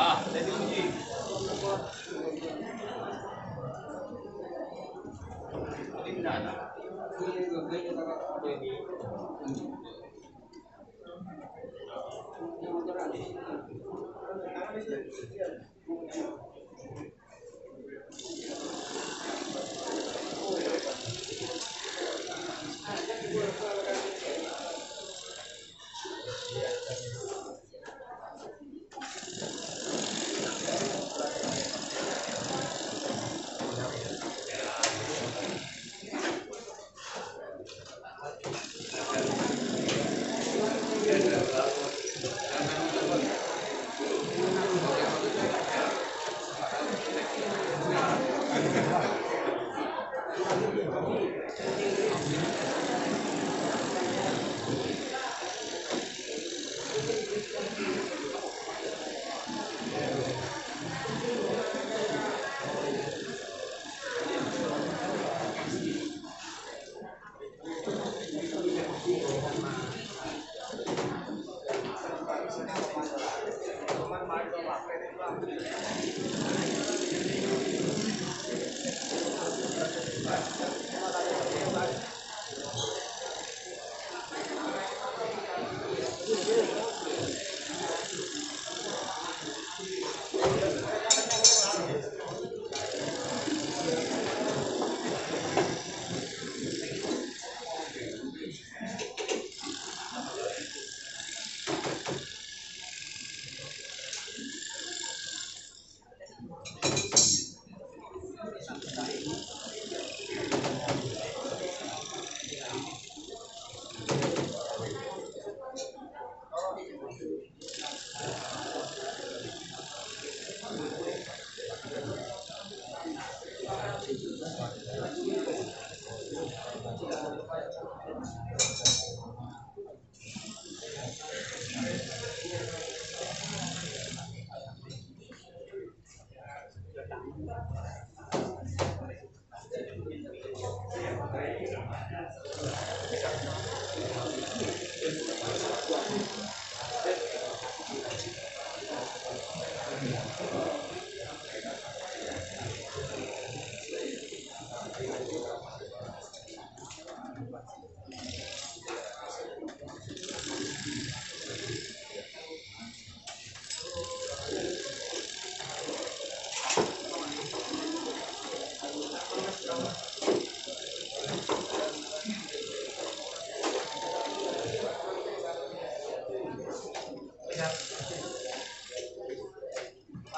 啊，这东西，这个，这个，这个，这个，这个，这个，这个，这个，这个，这个，这个，这个，这个，这个。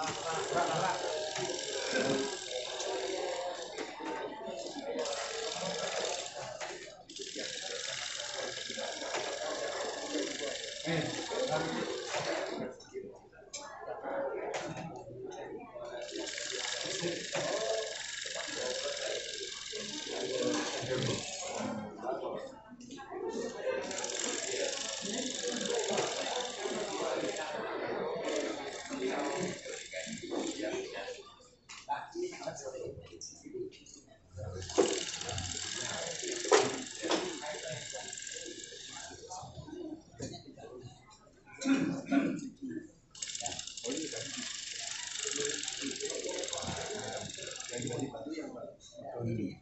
감사합니다. Ini.